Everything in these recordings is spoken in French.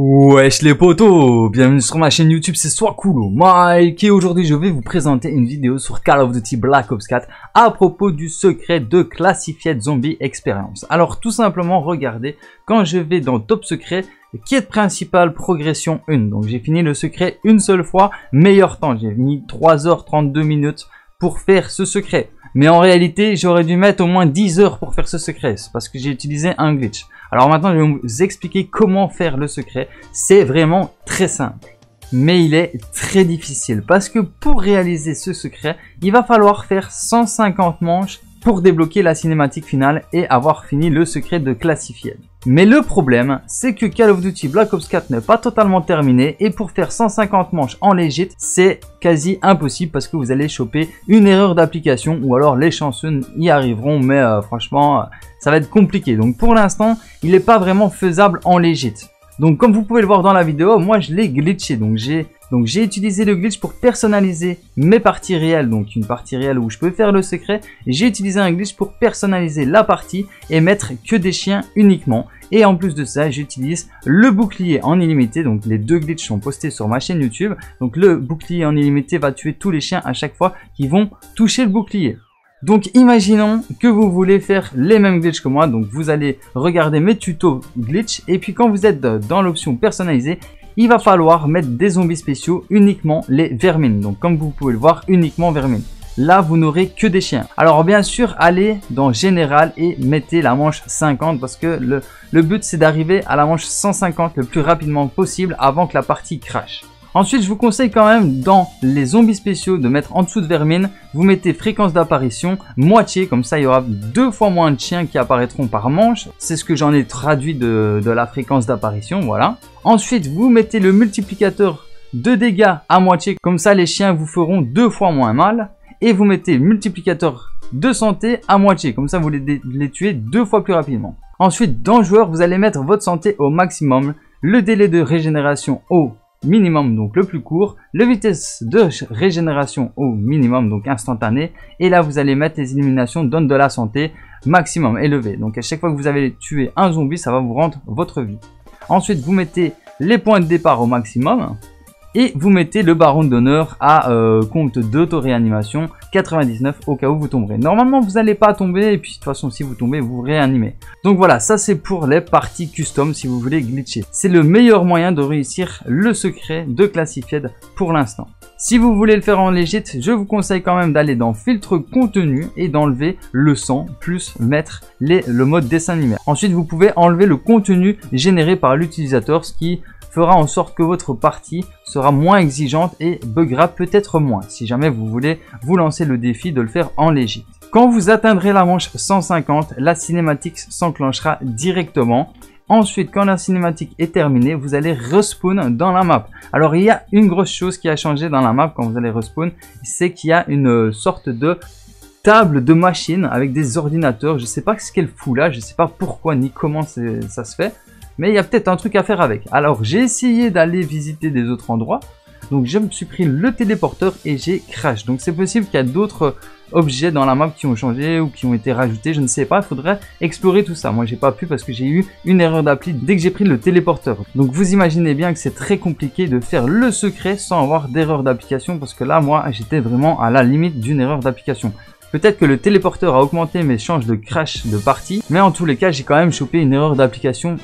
Wesh les potos, bienvenue sur ma chaîne YouTube, c'est Swakulo Mike et aujourd'hui je vais vous présenter une vidéo sur Call of Duty Black Ops 4 à propos du secret de Classified Zombie Experience. Alors tout simplement regardez, quand je vais dans Top Secret, quête principale progression 1, donc j'ai fini le secret une seule fois, meilleur temps, j'ai mis 3h32 minutes pour faire ce secret. Mais en réalité, j'aurais dû mettre au moins 10 heures pour faire ce secret, parce que j'ai utilisé un glitch. Alors maintenant, je vais vous expliquer comment faire le secret. C'est vraiment très simple. Mais il est très difficile, parce que pour réaliser ce secret, il va falloir faire 150 manches pour débloquer la cinématique finale et avoir fini le secret de classifier. Mais le problème, c'est que Call of Duty Black Ops 4 n'est pas totalement terminé et pour faire 150 manches en légit, c'est quasi impossible parce que vous allez choper une erreur d'application ou alors les chansons y arriveront mais euh, franchement ça va être compliqué. Donc pour l'instant, il n'est pas vraiment faisable en légit. Donc comme vous pouvez le voir dans la vidéo, moi je l'ai glitché. Donc j'ai donc j'ai utilisé le glitch pour personnaliser mes parties réelles, donc une partie réelle où je peux faire le secret. J'ai utilisé un glitch pour personnaliser la partie et mettre que des chiens uniquement. Et en plus de ça, j'utilise le bouclier en illimité. Donc les deux glitches sont postés sur ma chaîne YouTube. Donc le bouclier en illimité va tuer tous les chiens à chaque fois qui vont toucher le bouclier. Donc imaginons que vous voulez faire les mêmes glitches que moi, donc vous allez regarder mes tutos glitch et puis quand vous êtes dans l'option personnalisée, il va falloir mettre des zombies spéciaux uniquement les vermines. Donc comme vous pouvez le voir, uniquement vermines. Là, vous n'aurez que des chiens. Alors bien sûr, allez dans général et mettez la manche 50 parce que le, le but c'est d'arriver à la manche 150 le plus rapidement possible avant que la partie crash. Ensuite, je vous conseille quand même dans les zombies spéciaux de mettre en dessous de vermine, vous mettez fréquence d'apparition moitié, comme ça il y aura deux fois moins de chiens qui apparaîtront par manche. C'est ce que j'en ai traduit de, la fréquence d'apparition, voilà. Ensuite, vous mettez le multiplicateur de dégâts à moitié, comme ça les chiens vous feront deux fois moins mal. Et vous mettez multiplicateur de santé à moitié, comme ça vous les, les tuez deux fois plus rapidement. Ensuite, dans joueur, vous allez mettre votre santé au maximum, le délai de régénération au minimum, donc le plus court, le vitesse de régénération au minimum, donc instantané, et là vous allez mettre les illuminations donne de la santé maximum élevé. Donc à chaque fois que vous avez tué un zombie, ça va vous rendre votre vie. Ensuite, vous mettez les points de départ au maximum, et vous mettez le baron d'honneur à euh, compte d'auto-réanimation 99 au cas où vous tomberez. Normalement vous n'allez pas tomber et puis de toute façon si vous tombez vous réanimez. Donc voilà ça c'est pour les parties custom si vous voulez glitcher. C'est le meilleur moyen de réussir le secret de Classified pour l'instant. Si vous voulez le faire en légit, je vous conseille quand même d'aller dans filtre contenu et d'enlever le sang plus mettre le mode dessin animé. Ensuite vous pouvez enlever le contenu généré par l'utilisateur ce qui fera en sorte que votre partie sera moins exigeante et buggera peut-être moins si jamais vous voulez vous lancer le défi de le faire en légit. Quand vous atteindrez la manche 150, la cinématique s'enclenchera directement. Ensuite, quand la cinématique est terminée, vous allez respawn dans la map. Alors, il y a une grosse chose qui a changé dans la map quand vous allez respawn, c'est qu'il y a une sorte de table de machine avec des ordinateurs. Je ne sais pas ce qu'elle fout là, je ne sais pas pourquoi ni comment ça se fait mais il y a peut-être un truc à faire avec. Alors j'ai essayé d'aller visiter des autres endroits, donc je me suis pris le téléporteur et j'ai crash. Donc c'est possible qu'il y a d'autres objets dans la map qui ont changé ou qui ont été rajoutés, je ne sais pas, il faudrait explorer tout ça. Moi j'ai pas pu parce que j'ai eu une erreur d'appli dès que j'ai pris le téléporteur. Donc vous imaginez bien que c'est très compliqué de faire le secret sans avoir d'erreur d'application parce que là moi j'étais vraiment à la limite d'une erreur d'application. Peut-être que le téléporteur a augmenté mes chances de crash de partie, mais en tous les cas j'ai quand même chopé une erreur d'application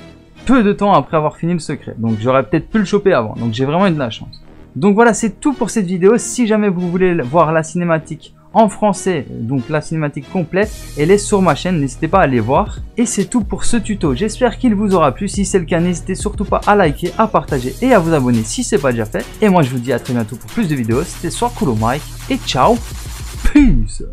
peu de temps après avoir fini le secret. Donc j'aurais peut-être pu le choper avant. Donc j'ai vraiment eu de la chance. Donc voilà, c'est tout pour cette vidéo. Si jamais vous voulez voir la cinématique en français, donc la cinématique complète, elle est sur ma chaîne, n'hésitez pas à aller voir. Et c'est tout pour ce tuto, j'espère qu'il vous aura plu, si c'est le cas, n'hésitez surtout pas à liker, à partager et à vous abonner si c'est pas déjà fait. Et moi je vous dis à très bientôt pour plus de vidéos, c'était Soir Mike, et ciao, peace